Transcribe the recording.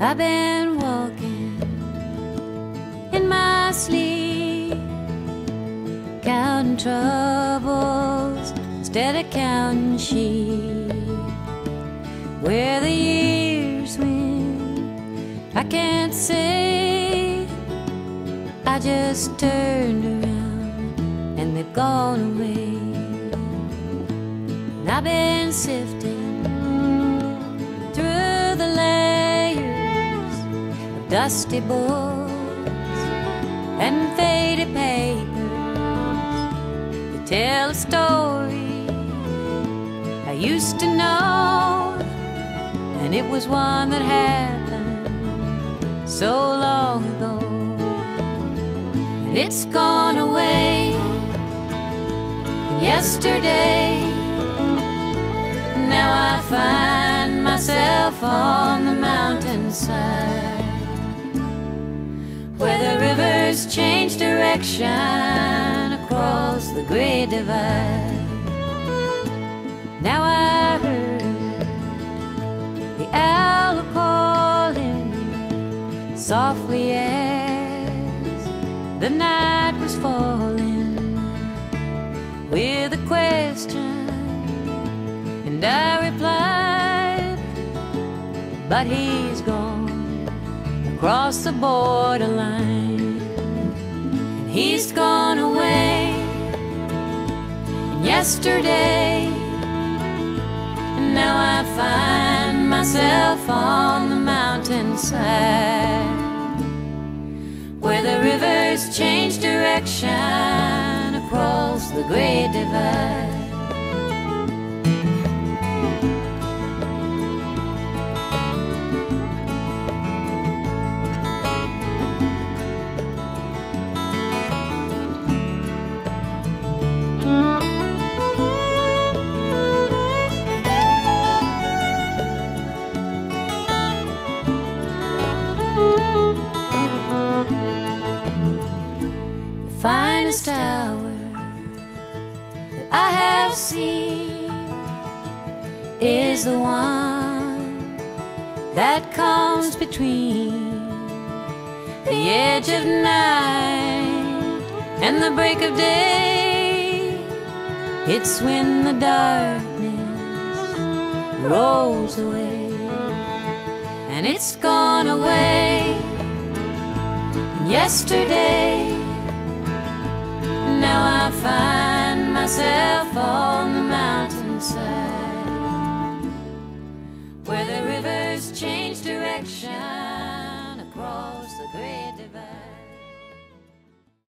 I've been walking in my sleep, counting troubles instead of counting sheep. Where the years went, I can't say. I just turned around and they've gone away. And I've been sifting dusty books and faded papers that tell a story I used to know, and it was one that happened so long ago. And it's gone away yesterday. Now I find myself on the mountainside rivers change direction across the great divide. Now I heard the owl calling softly as the night was falling with a question, and I replied, But he's gone across the borderline, he's gone away. And yesterday, and now I find myself on the mountainside where the rivers change direction across the great divide. Finest hour that I have seen is the one that comes between the edge of night and the break of day. It's when the darkness rolls away, and it's gone away. Yesterday, direction across the great divide.